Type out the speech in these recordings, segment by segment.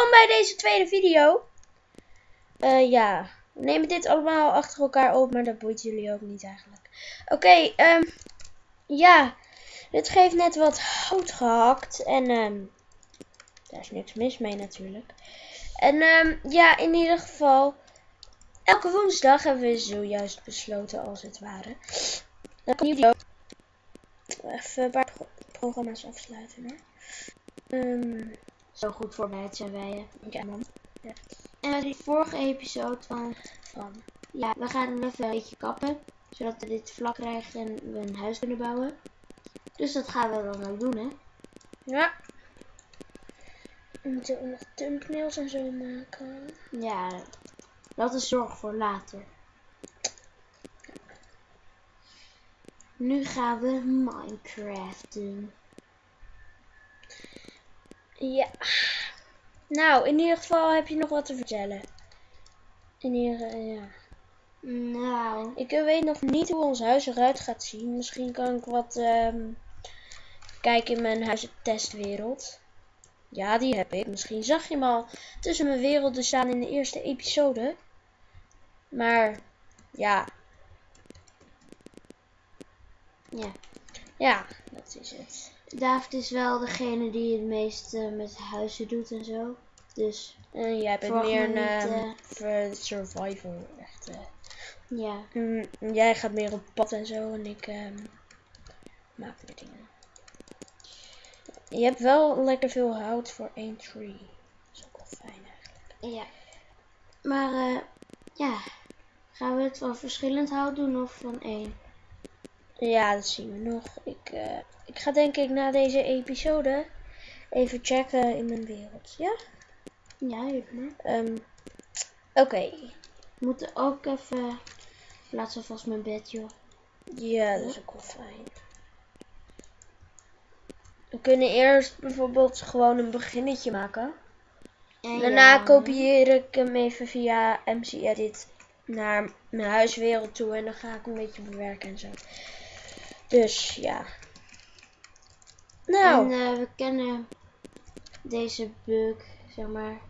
welkom bij deze tweede video. Eh, ja, we nemen dit allemaal achter elkaar op, maar dat boeit jullie ook niet eigenlijk. Oké, ehm, ja, dit geeft net wat hout gehakt en ehm, daar is niks mis mee natuurlijk. En ehm, ja, in ieder geval, elke woensdag hebben we zojuist besloten als het ware. Dan kan even een paar programma's afsluiten. Ehm, Zo goed voorbereid zijn wij. ja man. En de vorige episode van, Van. ja, we gaan hem even een beetje kappen. Zodat we dit vlak krijgen en we een huis kunnen bouwen. Dus dat gaan we dan ook doen, hè. Ja. We moeten ook nog thumbnails en zo maken. Ja, dat is zorg voor later. Nu gaan we Minecraft doen. Ja. Nou, in ieder geval heb je nog wat te vertellen. In ieder geval, ja. Nou, Ik weet nog niet hoe ons huis eruit gaat zien. Misschien kan ik wat ehm, kijken in mijn huizentestwereld. Ja, die heb ik. Misschien zag je hem al tussen mijn werelden staan in de eerste episode. Maar, ja, ja. ja, dat is het. David is wel degene die het meest eh, met huizen doet en zo. Dus, En jij bent meer me een niet, ehm, voor survival, echt. eh. ja. Mm, jij gaat meer op pad en zo en ik ehm, maak meer dingen. Je hebt wel lekker veel hout voor één tree. Dat is ook wel fijn eigenlijk. Ja. Maar, eh, ja. Gaan we het van verschillend hout doen of van één? Ja, dat zien we nog. Ik, eh, ik ga denk ik na deze episode even checken in mijn wereld. Ja? Ja, even maar. Ehm, Oké. We moeten ook even... Plaats alvast mijn bed, joh. Ja, dat is ook wel fijn. We kunnen eerst bijvoorbeeld gewoon een beginnetje maken. En Daarna ja, kopieer ik hem even via MC Edit naar mijn huiswereld toe en dan ga ik een beetje bewerken en zo. Dus ja. Nou, En eh, we kennen deze bug, zeg maar.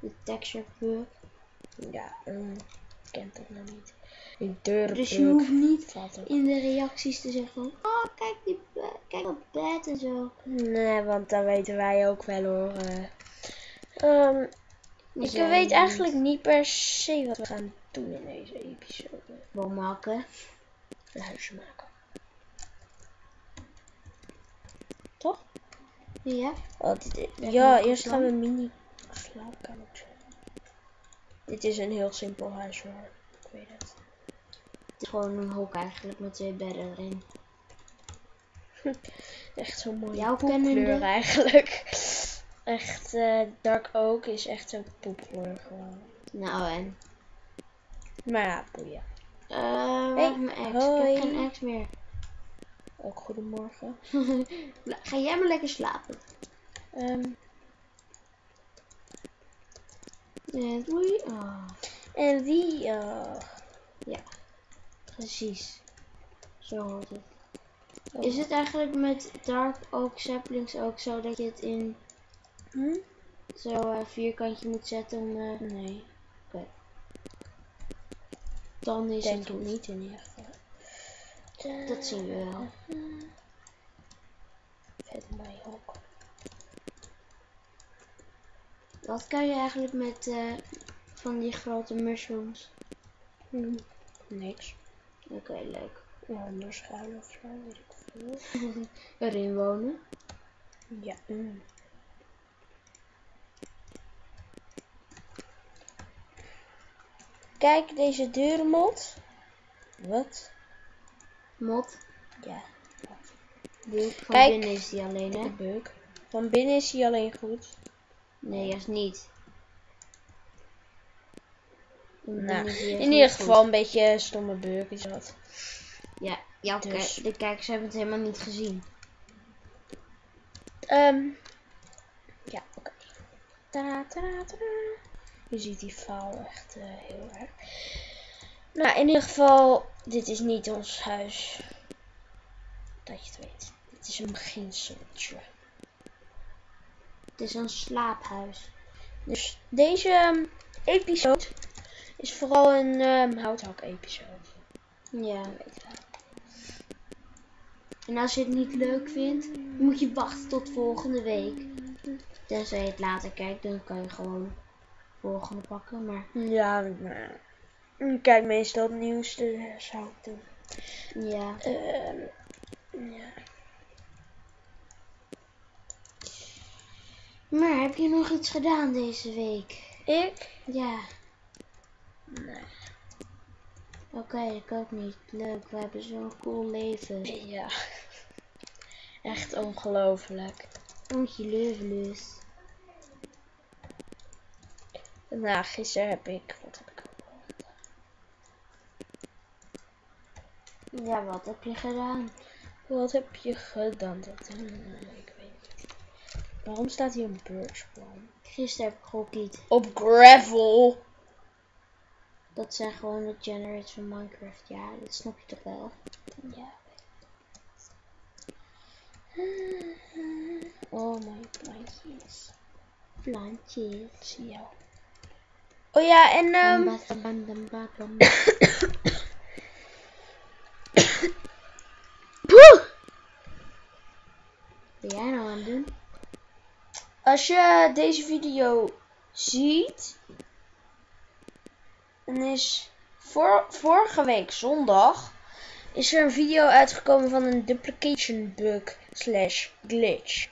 De texture bug. ja, um, kent dat nou niet. Die deuren Dus je hoeft niet in de reacties te zeggen van... Oh, kijk, die kijk dat bed en zo. Nee, want dat weten wij ook wel hoor. eh. Ehm, ik weet eigenlijk niet per se wat we gaan doen in deze episode. Boom maken. Een huisje maken. Toch? Ja. Oh, dit, ja, eerst een gaan we een mini slaapkamertje. Dit is een heel simpel huis hoor. Ik weet het. Het is gewoon een hok eigenlijk met twee bedden erin. Echt zo'n mooie Jouw poepkleur kennende? eigenlijk. Echt, eh, Dark Oak is echt zo'n poepkleur gewoon. Nou en... Maar ja, boeien. waar Hey, mijn ex? Ik heb geen ex meer. Ook goedemorgen. Ga jij maar lekker slapen. Ehm, En doei. Oh, en wie? eh, precies. Zo hoort het. oh, Is het eigenlijk met Dark Oak Saplings ook zo dat je het in hm? zo'n vierkantje moet zetten om... eh, Nee, dan is denk het goed. niet in ieder geval. Dat zien we wel. Verder bij ook. Wat kan je eigenlijk met eh, van die grote mushrooms? Hm, niks. Oké, leuk. Ja, onderschuilen of zo, weet ik veel. Erin wonen. Ja. mm. Kijk, deze deurenmot. Wat? Mot. Ja, van Kijk. binnen is die alleen, hè? beuk. Van binnen is hij alleen goed. Nee, juist niet. Nou, in ieder goed. geval een beetje stomme beuk is dat. Ja, jouw Dus. de kijkers hebben het helemaal niet gezien. Ehm ja, oké. Tada. Je ziet die faal echt eh, heel erg. Nou, in ieder geval, dit is niet ons huis. Dat je het weet. Het is een beginseltje. Het is een slaaphuis. Dus deze ehm, episode is vooral een um, houthak-episode. Ja. En als je het niet leuk vindt, moet je wachten tot volgende week. Tenzij je het later kijkt, dan kan je gewoon volgende pakken. Maar Ja, maar ik kijk meestal het nieuwste, zou ik doen. ja, Ehm, ja. maar heb je nog iets gedaan deze week? Ik? Ja, Nee. oké, ik ook niet. Leuk, we hebben zo'n cool leven. Ja. Echt ongelooflijk. Ongelooflijk. Nou, gisteren heb ik. Wat heb ik? Ja, wat heb je gedaan? Wat heb je gedaan? Dat, eh, ik weet niet. Waarom staat hier een birchbom? Gisteren heb ik gehockeyd. Op gravel. Dat zijn gewoon de generates van Minecraft. Ja, dat snap je toch wel? Ja. Oh my plantjes. Plantjes. Jou. Oh ja, en ehm poeh! Wat ben jij nou aan het doen? als je deze video ziet, dan is voor, vorige week zondag is er een video uitgekomen van een duplication bug slash glitch.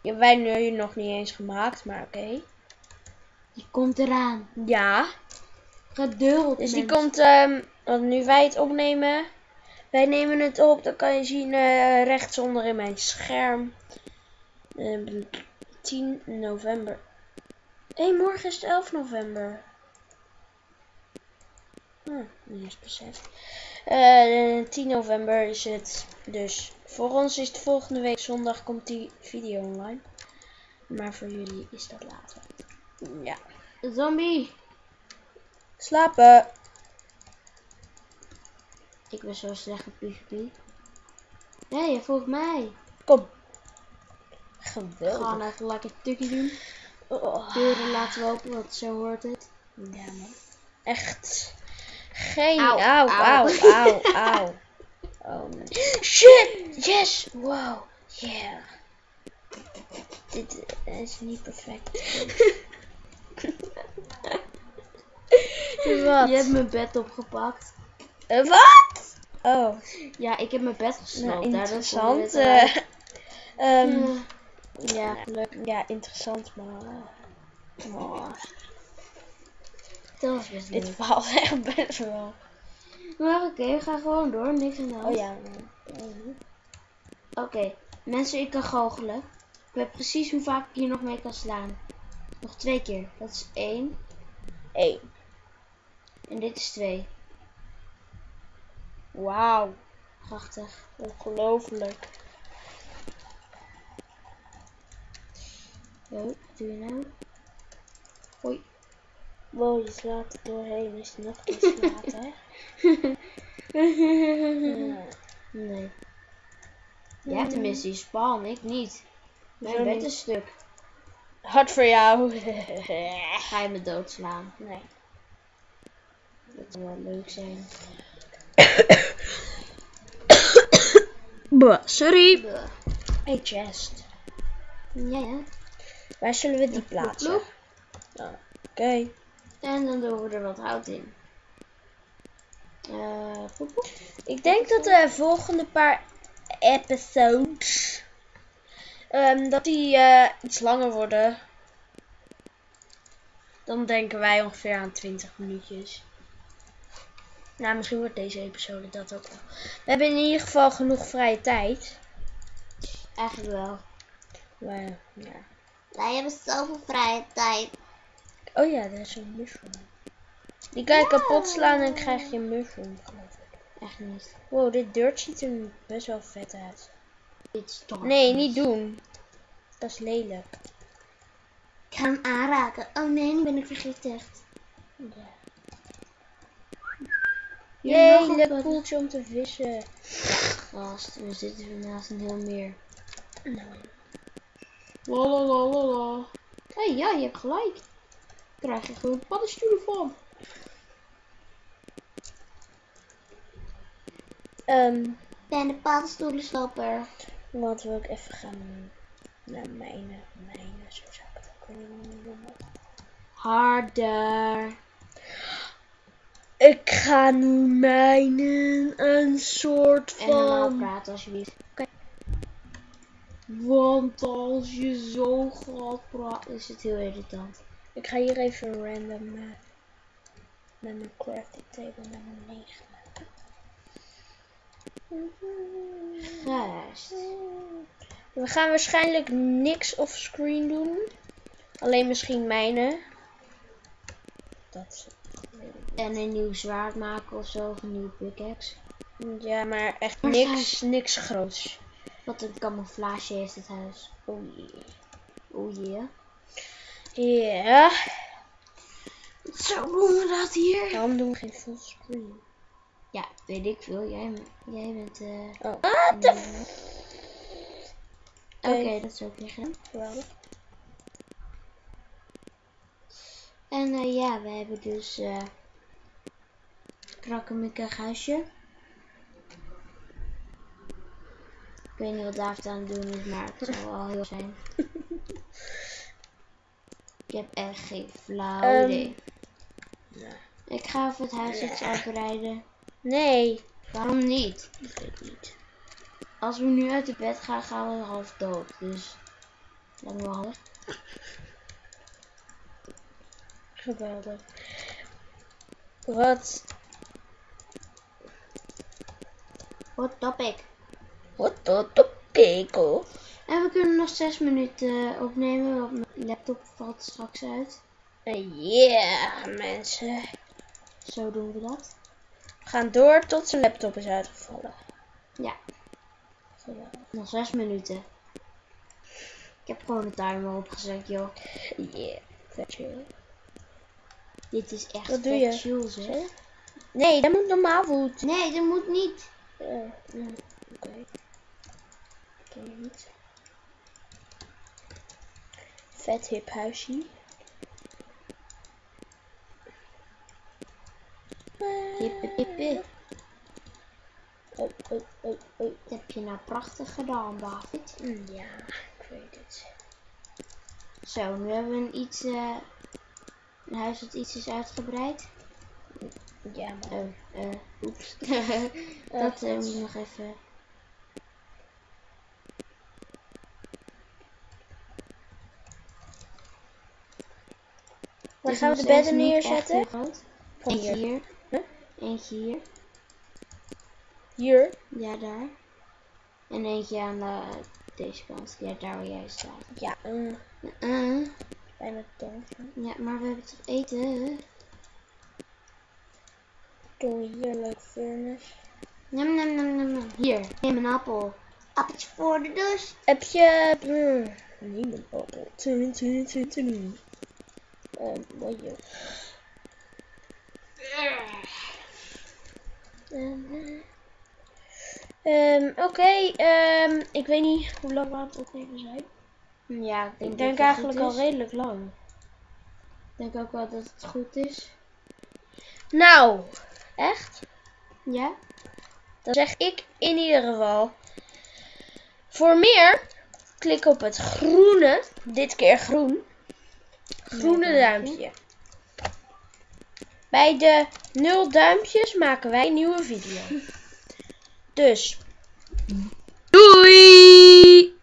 Die hebben wij nu nog niet eens gemaakt, maar oké. Die komt eraan. Ja, Geduld. dus die komt, want nu wij het opnemen, wij nemen het op, dan kan je zien eh, rechtsonder in mijn scherm. Ehm, 10 november. Hé, morgen is het 11 november. Hm, niet eens beseft. Eh, 10 november is het. Dus voor ons is het volgende week zondag komt die video online. Maar voor jullie is dat later. Ja. Zombie. Slapen. Ik ben zo slecht op PvP. Nee, je volgt mij. Kom. We Geweldig. gaan even lekker tukkie doen. Oh. Deuren laten we open, want zo hoort het. Ja, man. Echt. Geen. Auw, Auw, auw, auw. Oh, nee. Shit! Yes! Wow. Yeah. Dit is niet perfect. Wat? Je hebt mijn bed opgepakt. Eh, wat? Oh, Ja, ik heb mijn bed gesnapt. nou, interessant. Ehm, Eh, ja, leuk. Ja, interessant, maar... eh, oh, dat was best dit leuk. valt echt best wel. Maar oké, we gaan gewoon door. Niks aan de hand. Oh ja. Oké, mensen, ik kan goochelen. Ik weet precies hoe vaak ik hier nog mee kan slaan. Nog twee keer. Dat is één. Eén. En dit is twee. Wauw. Prachtig. Ongelooflijk. Zo, wat doe je nou? Hoi. Wow, je slaat er doorheen als je nog een keer slaat, hè? Nee. Jij hebt tenminste die spawn, ik niet. Mijn Zo bed niet. is stuk. Hard voor jou. Ga je me doodslaan? nee. Dat zou wel leuk zijn. Sorry. Hey, chest. Ja, ja. Waar zullen we die plaatsen? Oké. En dan doen we er wat hout in. Eh. Ik denk dat de volgende paar episodes... ehm, dat die eh, iets langer worden. Dan denken wij ongeveer aan 20 minuutjes. Nou, misschien wordt deze episode dat ook wel. We hebben in ieder geval genoeg vrije tijd. Eigenlijk wel. Maar, ja. Wij hebben zoveel vrije tijd. Oh ja, daar is een mushroom. Die kan je kapot slaan en krijg je een mushroom, geloof ik. Echt niet. Wow, dit dirt ziet er best wel vet uit. Dit is toch Nee, niet doen. Dat is lelijk. Ik ga hem aanraken. Oh nee, nu ben ik vergiftigd. Ja. Bed. poeltje om te vissen. Gast, we zitten hier naast een heel meer. Nou, Lalalala. Hé, hey, ja, je hebt gelijk. krijg je gewoon paddenstoelen van. Ehm, Ben de paddenstoelenstopper. wat wil ik even gaan naar mijnen. Mijnen, zo zou ik het ook kunnen noemen. Harder. Ik ga nu mijnen een soort En normaal van... praten alsjeblieft. Oké. Want als je zo gaat praten, is het heel irritant. Ik ga hier even random eh, met mijn crafting table naar beneden maken. Juist. We gaan waarschijnlijk niks offscreen doen. Alleen misschien mijnen. Dat is En een nieuw zwaard maken of zo, of een nieuwe pickaxe. Ja, maar echt Maar niks, niks groots. Wat een camouflage heeft het huis. Oh yeah. Oh yeah. Ja, Zo doen we dat hier. waarom doen we geen fullscreen? Ja, weet ik veel. Jij, jij bent... eh Oh, the Oké, dat is ook weer gedaan. Geweldig. En eh, ja, we hebben dus eh krakkemikkig huisje. Ik weet niet wat David aan het doen is, maar het zal wel heel zijn. Ik heb echt geen flauw Ehm, idee. ja. Ik ga even het huis iets uitbreiden. Nee, Waarom niet? ik weet niet. Als we nu uit de bed gaan, gaan we half dood. Dus lijkt me wel handig. Geweldig. Wat? Hot topic. Wat tot de pekel? En we kunnen nog 6 minuten eh, opnemen, want mijn laptop valt straks uit. Yeah, mensen. Zo doen we dat. We gaan door tot zijn laptop is uitgevallen. Ja, nog 6 minuten. Ik heb gewoon een timer opgezet, joh. Yeah, vet chill. Dit is echt Wat doe vet je? chill, zeg. Nee, dat moet normaal voet. Nee, dat moet niet. Uh, oké. Ken je niet. Vet hip huisje. Hippe hippe. Oh, oh, oh, oh. Dat heb je nou prachtig gedaan, David. Mm, Ja, ik weet het. Zo, nu hebben we een iets... eh, een huis dat iets is uitgebreid. Ja, maar. Oh, eh, oeps. dat eh, moet nog even... Waar is gaan we de bedden neerzetten? Van Eentje hier. hier. Huh? Eentje hier. Hier. Ja, daar. En eentje aan de, deze kant. Ja, daar waar jij staat. Ja, mm, Uh, bijna donker. ja, maar we hebben toch eten? Doen we hier leuk furnace. Nam, nam, nam, nam, nam. Hier, neem een appel. Appeltje voor de dus. Heb je... Mm, niemand appel. Tun, tun, tun, tun. Ehm, wat je... Ehm, Oké, ehm, ik weet niet hoe lang we aan het opnemen zijn. Ja, ik denk, Ik denk eigenlijk al redelijk lang. Ik denk ook wel dat het goed is. Nou, echt? Ja? Dan zeg ik in ieder geval. Voor meer, klik op het groene, dit keer groen, groene duimpje. Bij de nul duimpjes maken wij een nieuwe video. Dus, doei!